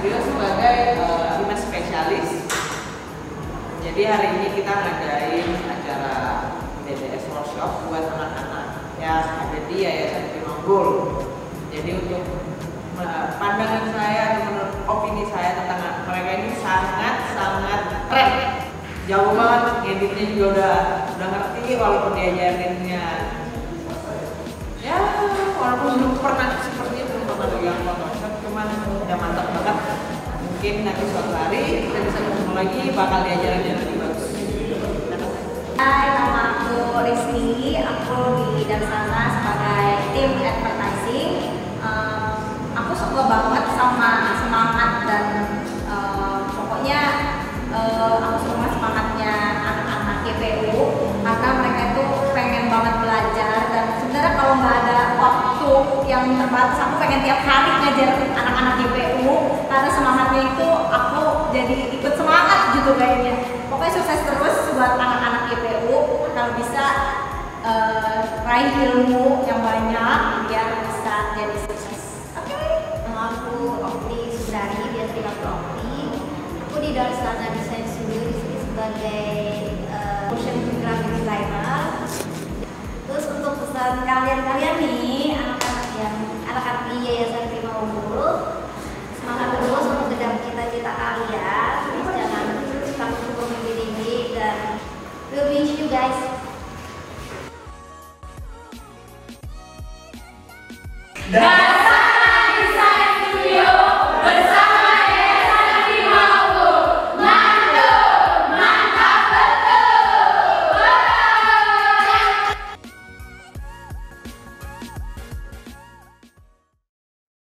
beliau sebagai eh, uh, human spesialis. Jadi hari ini kita ngadain acara BBS workshop buat anak-anak yang ada di Yayasan Primanggul. Jadi untuk eh, pandangan saya menurut opini saya tentang mereka ini sangat sangat keren jauh banget editnya juga udah udah ngerti walaupun diajarinnya ya walaupun belum pernah mungkin nanti suatu hari kita bisa ketemu lagi bakal diajarin yang lebih bagus Hai, nama aku Rizky. Aku di Darsana sebagai tim advertising. Yang terbatas. Aku pengen tiap hari ngajar anak-anak GPU karena semangatnya itu aku jadi ikut semangat gitu kayaknya. Pokoknya sukses terus buat anak-anak GPU kalau bisa eh, raih ilmu yang banyak biar bisa jadi sukses. Oke. Nama aku Okti Subrani, biasa dipanggil Okti. Aku di Darsana Design Studio sebagai you guys. That